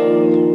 Amen.